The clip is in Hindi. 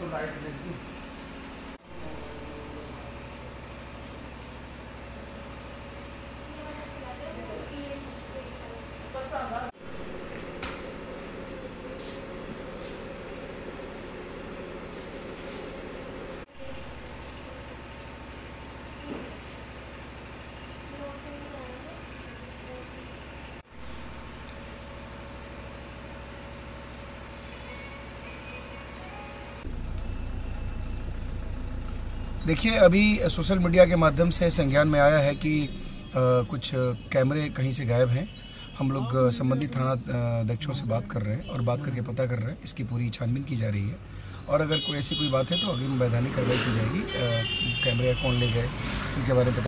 तो लाइट देगी देखिए अभी सोशल मीडिया के माध्यम से संज्ञान में आया है कि आ, कुछ कैमरे कहीं से गायब हैं। हम लोग संबंधित थाना अध्यक्षों से बात कर रहे हैं और बात करके पता कर रहे हैं। इसकी पूरी छानबीन की जा रही है। और अगर कोई ऐसी कोई बात है तो अग्रिम वैधानिक कार्रवाई की जाएगी। कैमरे कौन ले गए उनके बारे में